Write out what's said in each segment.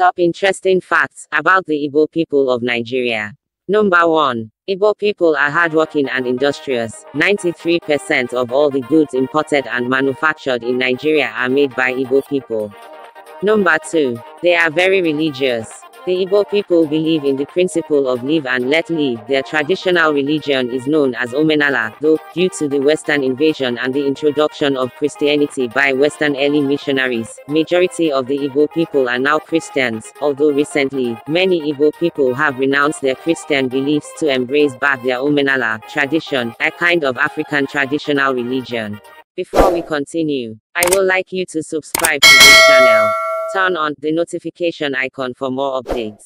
Top interesting facts about the Igbo people of Nigeria. Number 1. Igbo people are hardworking and industrious. 93% of all the goods imported and manufactured in Nigeria are made by Igbo people. Number 2. They are very religious. The Igbo people believe in the principle of live and let live. Their traditional religion is known as Omenala, though, due to the Western invasion and the introduction of Christianity by Western early missionaries, majority of the Igbo people are now Christians, although recently, many Igbo people have renounced their Christian beliefs to embrace back their Omenala tradition, a kind of African traditional religion. Before we continue, I would like you to subscribe to this channel. Turn on the notification icon for more updates.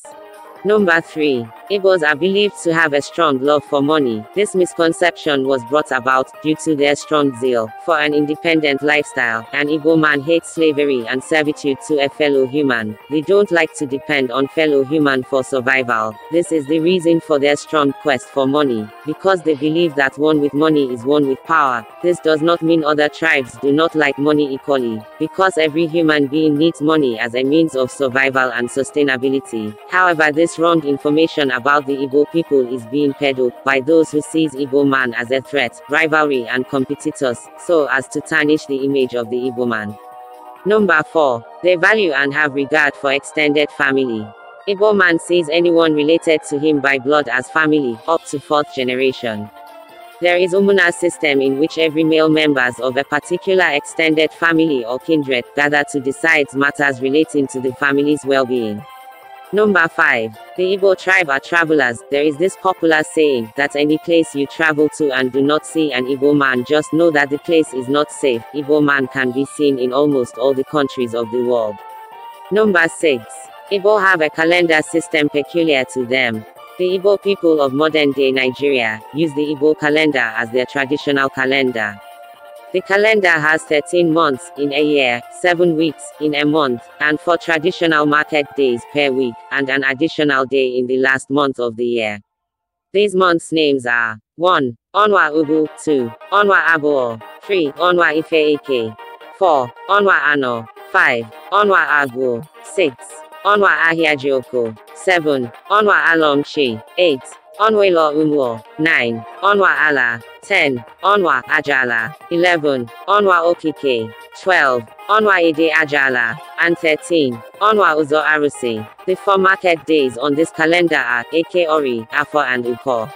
Number 3. Igbos are believed to have a strong love for money. This misconception was brought about due to their strong zeal for an independent lifestyle. An Igbo man hates slavery and servitude to a fellow human. They don't like to depend on fellow human for survival. This is the reason for their strong quest for money, because they believe that one with money is one with power. This does not mean other tribes do not like money equally, because every human being needs money as a means of survival and sustainability. However, this wrong information about the Igbo people is being peddled by those who sees Igbo man as a threat, rivalry and competitors, so as to tarnish the image of the Igbo man. Number 4. They value and have regard for extended family. Igbo man sees anyone related to him by blood as family, up to fourth generation. There is Umuna system in which every male members of a particular extended family or kindred gather to decide matters relating to the family's well-being. Number 5. The Igbo tribe are travelers. There is this popular saying that any place you travel to and do not see an Igbo man, just know that the place is not safe. Igbo man can be seen in almost all the countries of the world. Number 6. Igbo have a calendar system peculiar to them. The Igbo people of modern day Nigeria use the Igbo calendar as their traditional calendar. The calendar has 13 months in a year, 7 weeks in a month, and 4 traditional market days per week, and an additional day in the last month of the year. These months' names are 1. Onwa Ubu 2. Onwa Abuo 3. Onwa Ifeike 4. Onwa Ano 5. Onwa Agu 6. Onwa Ahiajioko 7. Onwa Alomchi 8. Onwelo Umwo 9. Onwa Ala 10. Onwa Ajala. 11. Onwa Okike. 12. Onwa Ide Ajala. And 13. Onwa Uzo Arusi. The four market days on this calendar are Eke Ori, Afo and Uko.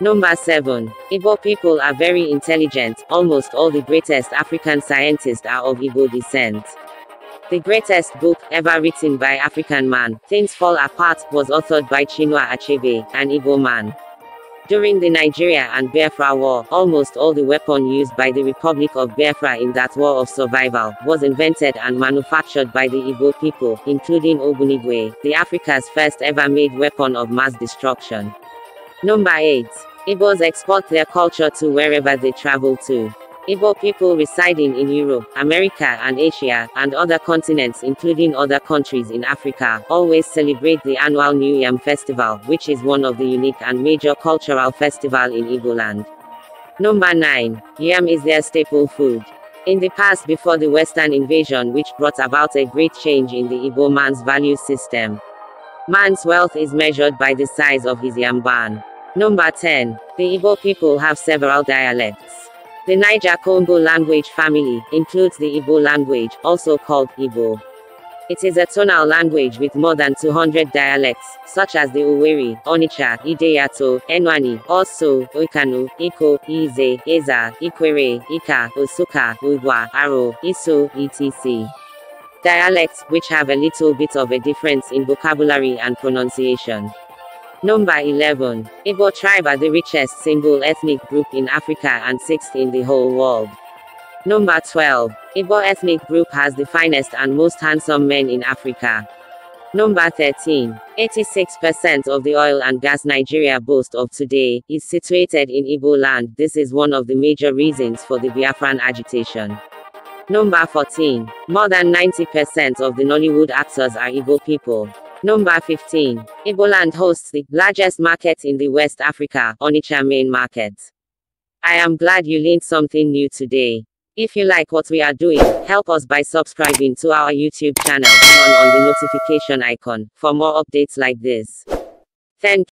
Number 7. Igbo people are very intelligent. Almost all the greatest African scientists are of Igbo descent. The greatest book ever written by African man, Things Fall Apart, was authored by Chinua Achebe, an Igbo man. During the Nigeria and Biafra War, almost all the weapon used by the Republic of Biafra in that war of survival was invented and manufactured by the Igbo people, including Ogbunigwe, the Africa's first ever made weapon of mass destruction. Number 8. Igbos export their culture to wherever they travel to. Igbo people residing in Europe, America and Asia, and other continents including other countries in Africa, always celebrate the annual New Yam Festival, which is one of the unique and major cultural festival in Igbo land. Number 9. Yam is their staple food. In the past before the Western invasion which brought about a great change in the Igbo man's value system. Man's wealth is measured by the size of his yam barn. Number 10. The Igbo people have several dialects. The Niger-Congo language family includes the Igbo language, also called Igbo. It is a tonal language with more than 200 dialects, such as the Owerri, Onitsha, Ideyato, Enwani, Oso, Okanu, Iko, Ize, Eza, Ikwere, Ika, Osuka, Ugwa, Aro, Iso, etc. Dialects which have a little bit of a difference in vocabulary and pronunciation. Number 11. Igbo tribe are the richest single ethnic group in Africa and sixth in the whole world. Number 12. Igbo ethnic group has the finest and most handsome men in Africa. Number 13. 86% of the oil and gas Nigeria boasts of today is situated in Igbo land. This is one of the major reasons for the Biafran agitation. Number 14. More than 90% of the Nollywood actors are Igbo people. Number 15. Igboland hosts the largest market in the West Africa, Onitsha main market. I am glad you learned something new today. If you like what we are doing, help us by subscribing to our YouTube channel, turn on the notification icon for more updates like this. Thank